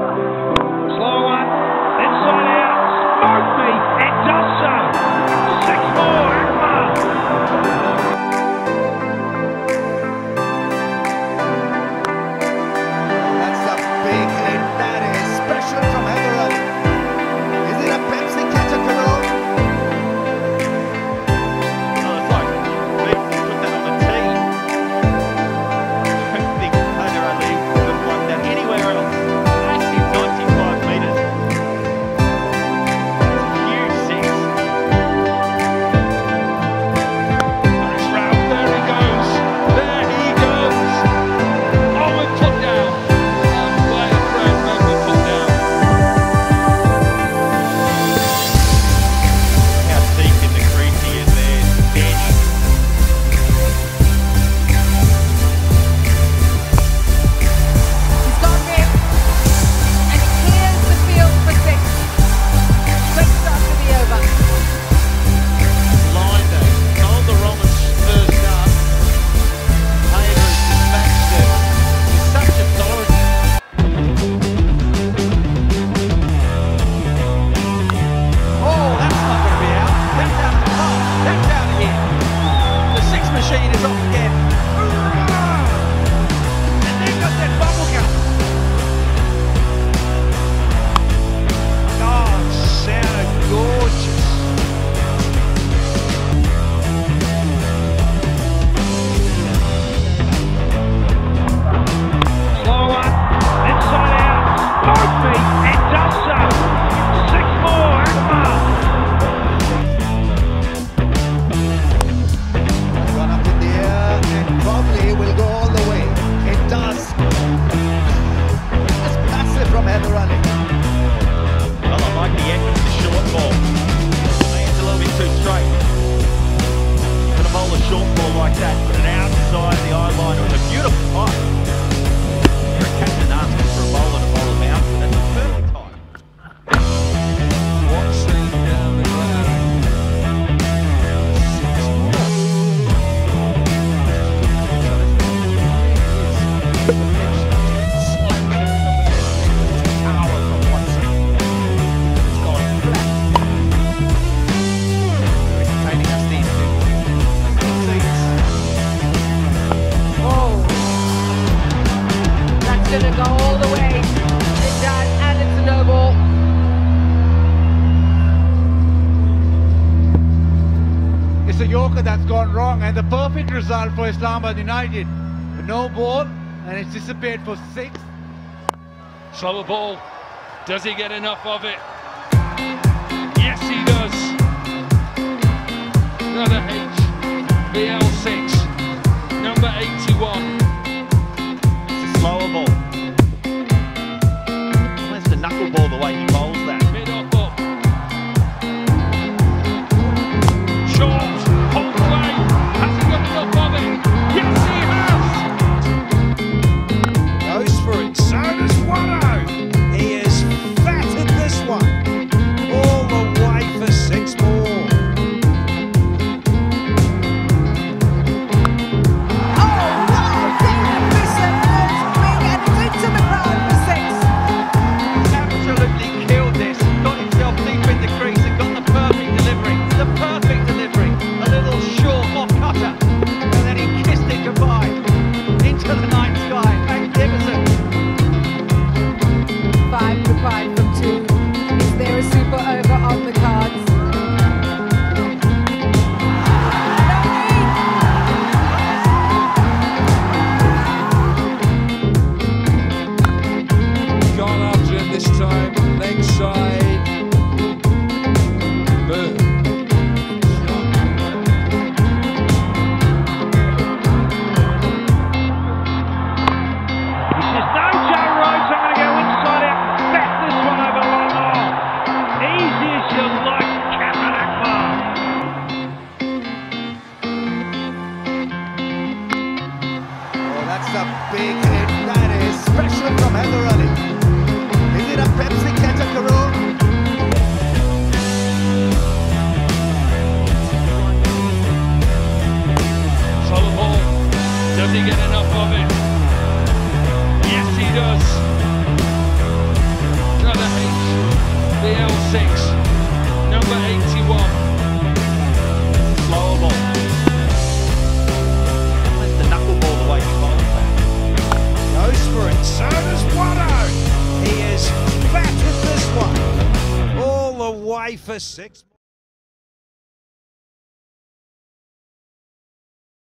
Bye. going to go all the way in that Anderson Noble. It's a Yorker that's gone wrong and the perfect result for Islamabad United. No ball and it's disappeared for six. Slower ball. Does he get enough of it? Yes, he does. Another H. BL6. Number 81. this time. next Sean. Does he get enough of it? Yes, he does. Another H, the L6, number 81. Slower ball. The knuckleball Goes for it, so does Watto. He is back with this one. All the way for six.